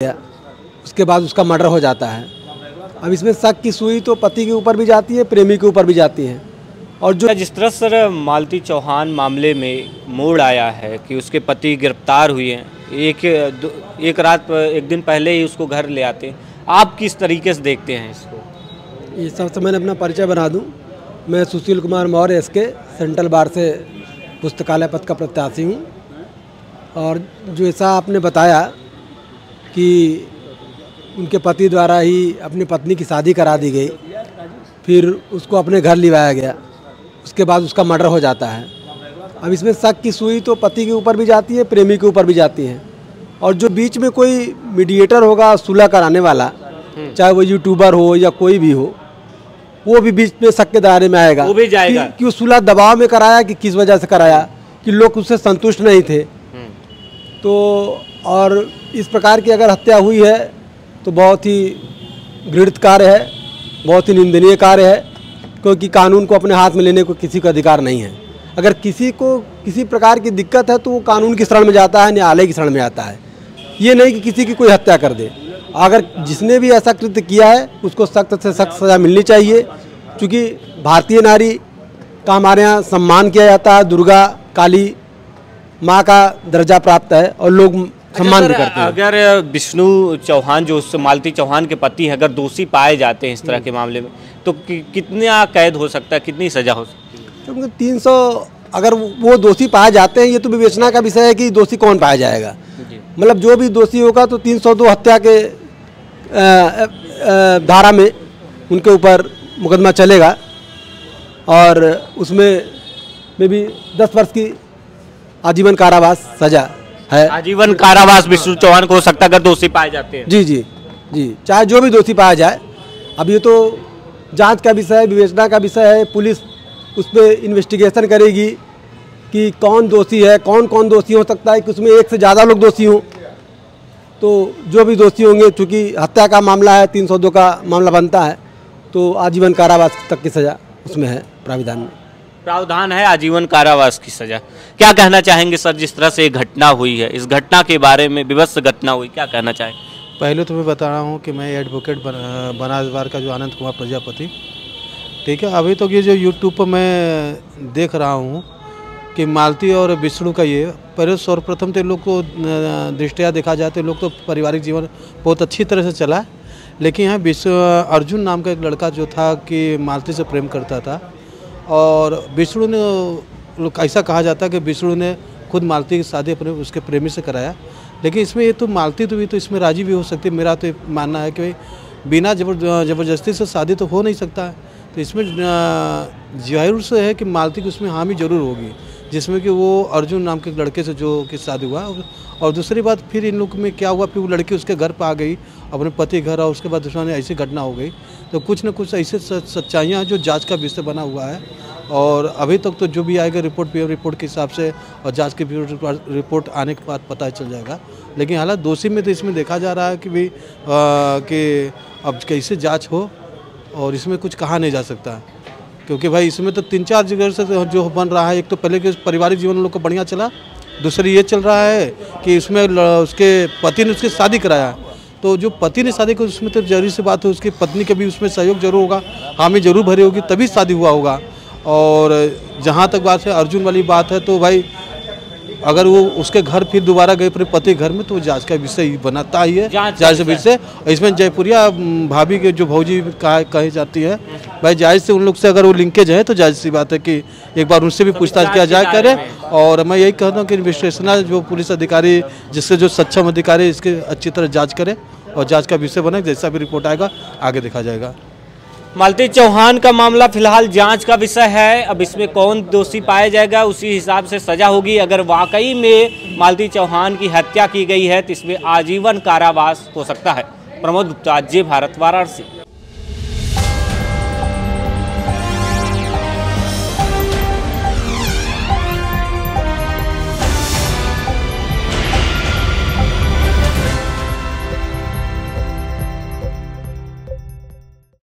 गया। उसके बाद उसका मर्डर हो जाता है। अब इसमें शक की सुई तो पति के ऊपर भी जाती है प्रेमी के ऊपर भी जाती है। और जो जिस तरह सर मालती चौहान मामले में मोड़ आया है कि उसके पति गिरफ़्तार हुए हैं एक एक रात एक दिन पहले ही उसको घर ले आते हैं। आप किस तरीके से देखते हैं इसको? ये सबसे मैंने अपना परिचय बना दूँ। मैं Sushil Kumar Maurya S K central bar से पुस्तकालय पद का प्रत्याशी हूँ। और जो ऐसा आपने बताया कि उनके पति द्वारा ही अपनी पत्नी की शादी करा दी गई। फिर उसको अपने घर लिवाया गया। उसके बाद उसका मर्डर हो जाता है। अब इसमें शक की सुई तो पति के ऊपर भी जाती है प्रेमी के ऊपर भी जाती है। और जो बीच में कोई मीडिएटर होगा सुलह कराने वाला चाहे वो यूट्यूबर हो या कोई भी हो वो भी बीच में शक के दायरे में आएगा वो भी जाएगा। कि, कि वो सुलह दबाव में कराया कि किस वजह से कराया कि लोग उससे संतुष्ट नहीं थे। तो और इस प्रकार की अगर हत्या हुई है तो बहुत ही घृणित कार्य है, बहुत ही निंदनीय कार्य है, क्योंकि कानून को अपने हाथ में लेने को किसी का अधिकार नहीं है। अगर किसी को, किसी प्रकार की दिक्कत है तो वो कानून की शरण में जाता है, न्यायालय की शरण में आता है। ये नहीं कि किसी की कोई हत्या कर दे। अगर जिसने भी ऐसा कृत्य किया है, उसको सख्त से सख्त सज़ा मिलनी चाहिए, क्योंकि भारतीय नारी का हमारे यहाँ सम्मान किया जाता है, दुर्गा, काली माँ का दर्जा प्राप्त है, और लोग सम्मान भी अच्छा करते हैं। अगर विष्णु चौहान जो उस मालती चौहान के पति हैं अगर दोषी पाए जाते हैं इस तरह के मामले में तो कि, कितना कैद हो सकता है कितनी सजा हो सकती है? क्योंकि तीन सौ अगर वो दोषी पाए जाते हैं ये तो विवेचना का विषय है कि दोषी कौन पाया जाएगा। मतलब जो भी दोषी होगा तो तीन सौ दो हत्या के धारा में उनके ऊपर मुकदमा चलेगा। और उसमें में भी दस वर्ष की आजीवन कारावास सजा है। आजीवन कारावास विष्णु चौहान को हो सकता है अगर दोषी पाए जाते हैं। जी जी जी। चाहे जो भी दोषी पाया जाए। अब ये तो जाँच का विषय है विवेचना का विषय है पुलिस उस पर इन्वेस्टिगेशन करेगी कि कौन दोषी है कौन कौन दोषी हो सकता है कि उसमें एक से ज़्यादा लोग दोषी हों। तो जो भी दोषी होंगे चूँकि हत्या का मामला है तीन सौ दो का मामला बनता है तो आजीवन कारावास तक की सज़ा उसमें है प्राविधान में। प्रावधान है आजीवन कारावास की सजा। क्या कहना चाहेंगे सर जिस तरह से ये घटना हुई है? इस घटना के बारे में विवत्स घटना हुई क्या कहना चाहेंगे पहले तो मैं बता रहा हूँ कि मैं एडवोकेट बन, बार का जो आनंद कुमार प्रजापति ठीक है? अभी तो ये जो यूट्यूब पर मैं देख रहा हूँ कि मालती और विष्णु का ये पहले सर्वप्रथम तो लोग को दृष्टिया देखा जाए तो लोग तो पारिवारिक जीवन बहुत अच्छी तरह से चला लेकिन यहाँ विश्व अर्जुन नाम का एक लड़का जो था कि मालती से प्रेम करता था और विष्णु ने ऐसा कहा जाता है कि विष्णु ने खुद मालती की शादी अपने, उसके प्रेमी से कराया। लेकिन इसमें ये तो मालती तो भी तो इसमें राज़ी भी हो सकती है। मेरा तो मानना है कि बिना जबर ज़बरदस्ती से शादी तो हो नहीं सकता है। तो इसमें ज़ाहिर से है कि मालती की उसमें हामी ज़रूर होगी। जिसमें कि वो अर्जुन नाम के लड़के से जो कि शादी हुआ और- दूसरी बात फिर इन लोग में क्या हुआ, फिर वो लड़की उसके घर पर आ गई, अपने पति घर, और उसके बाद उसमें ऐसी घटना हो गई। तो कुछ न कुछ ऐसे सच्चाइयाँ जो जाँच का विषय बना हुआ है। और अभी तक तो जो भी आएगा रिपोर्ट पे रिपोर्ट के हिसाब से और जाँच की रिपोर्ट- आने के बाद पता चल जाएगा। लेकिन हालाँकि दोषी में तो इसमें देखा जा रहा है कि भाई कि अब कैसे जाँच हो और इसमें कुछ कहा नहीं जा सकता। क्योंकि भाई इसमें तो तीन चार जगह से जो बन रहा है, एक तो पहले के पारिवारिक जीवन लोग को बढ़िया चला, दूसरी ये चल रहा है कि इसमें उसके पति ने उसकी शादी कराया। तो जो पति ने शादी की, उसमें तो ज़रूरी सी बात है, उसकी पत्नी का भी उसमें सहयोग ज़रूर होगा, हामी ज़रूर भरी होगी, तभी शादी हुआ होगा। और जहाँ तक बात है, अर्जुन वाली बात है तो भाई अगर वो उसके घर फिर दोबारा गए अपने पति घर में तो जाँच का विषय ही बनाता ही है जाँच विषय इसमें जयपुरिया भाभी के जो भौजी कहा कही जाती है भाई जायज़ से उन लोग से अगर वो लिंकेज है तो जायज़ सी बात है कि एक बार उनसे भी पूछताछ किया जाए करे। और मैं यही कहता हूँ कि इन्वेस्टिगेशनल जो पुलिस अधिकारी जिससे जो सक्षम अधिकारी इसके अच्छी तरह जाँच करे और जाँच का विषय बने जैसा भी रिपोर्ट आएगा आगे देखा जाएगा। मालती चौहान का मामला फ़िलहाल जाँच का विषय है। अब इसमें कौन दोषी पाया जाएगा, उसी हिसाब से सजा होगी। अगर वाकई में मालती चौहान की हत्या की गई है तो इसमें आजीवन कारावास हो सकता है। प्रमोद गुप्ता जे भारत, वाराणसी।